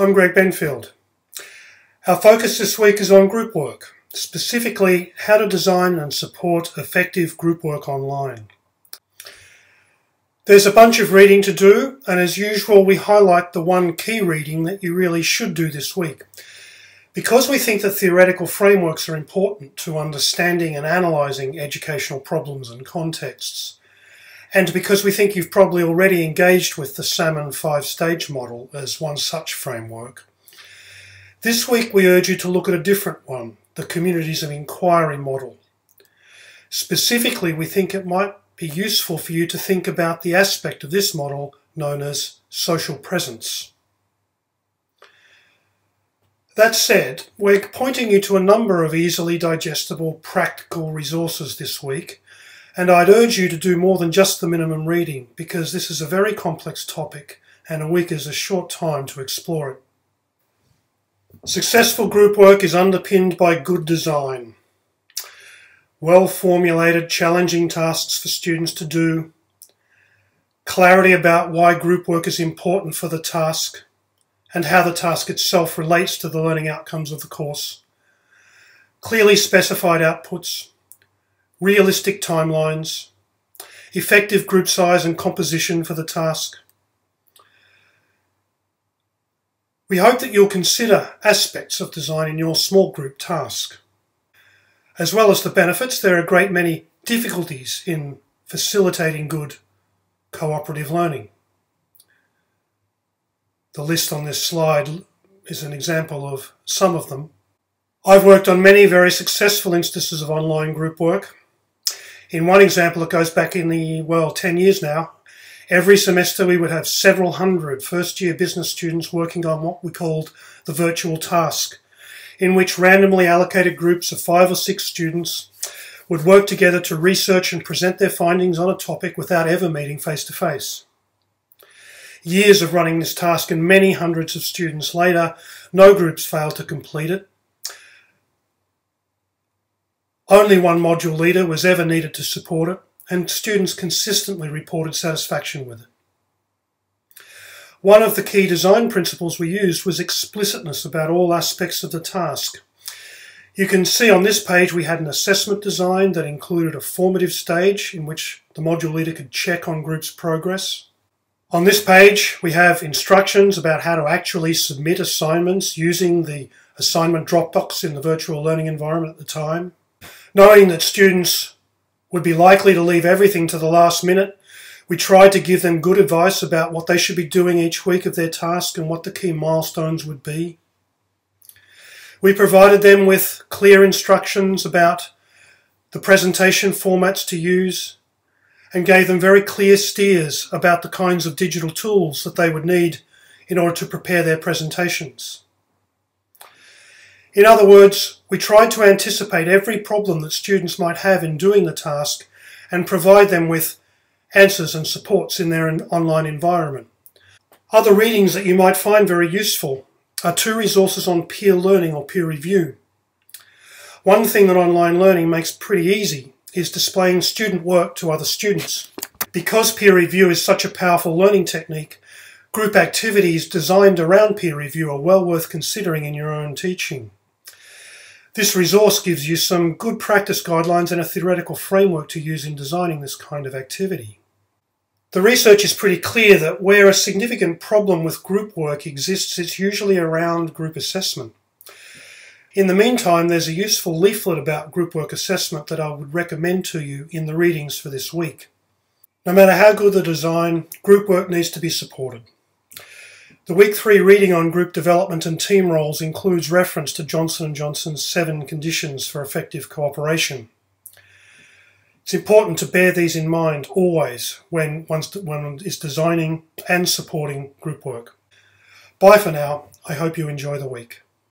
I'm Greg Benfield. Our focus this week is on group work, specifically how to design and support effective group work online. There's a bunch of reading to do, and as usual, we highlight the one key reading that you really should do this week. Because we think that theoretical frameworks are important to understanding and analysing educational problems and contexts, and because we think you've probably already engaged with the Salmon five stage model as one such framework. This week we urge you to look at a different one, the Communities of Inquiry model. Specifically, we think it might be useful for you to think about the aspect of this model known as social presence. That said, we're pointing you to a number of easily digestible practical resources this week and I'd urge you to do more than just the minimum reading because this is a very complex topic and a week is a short time to explore it. Successful group work is underpinned by good design. Well formulated, challenging tasks for students to do. Clarity about why group work is important for the task and how the task itself relates to the learning outcomes of the course. Clearly specified outputs realistic timelines, effective group size and composition for the task. We hope that you'll consider aspects of design in your small group task. As well as the benefits, there are a great many difficulties in facilitating good cooperative learning. The list on this slide is an example of some of them. I've worked on many very successful instances of online group work. In one example, it goes back in the, well, 10 years now. Every semester, we would have several hundred first year business students working on what we called the virtual task, in which randomly allocated groups of five or six students would work together to research and present their findings on a topic without ever meeting face to face. Years of running this task and many hundreds of students later, no groups failed to complete it, only one module leader was ever needed to support it, and students consistently reported satisfaction with it. One of the key design principles we used was explicitness about all aspects of the task. You can see on this page we had an assessment design that included a formative stage in which the module leader could check on group's progress. On this page we have instructions about how to actually submit assignments using the assignment Dropbox in the virtual learning environment at the time. Knowing that students would be likely to leave everything to the last minute, we tried to give them good advice about what they should be doing each week of their task and what the key milestones would be. We provided them with clear instructions about the presentation formats to use and gave them very clear steers about the kinds of digital tools that they would need in order to prepare their presentations. In other words, we tried to anticipate every problem that students might have in doing the task and provide them with answers and supports in their online environment. Other readings that you might find very useful are two resources on peer learning or peer review. One thing that online learning makes pretty easy is displaying student work to other students. Because peer review is such a powerful learning technique, group activities designed around peer review are well worth considering in your own teaching. This resource gives you some good practice guidelines and a theoretical framework to use in designing this kind of activity. The research is pretty clear that where a significant problem with group work exists, it's usually around group assessment. In the meantime, there's a useful leaflet about group work assessment that I would recommend to you in the readings for this week. No matter how good the design, group work needs to be supported. The week three reading on group development and team roles includes reference to Johnson & Johnson's seven conditions for effective cooperation. It's important to bear these in mind always when one is designing and supporting group work. Bye for now. I hope you enjoy the week.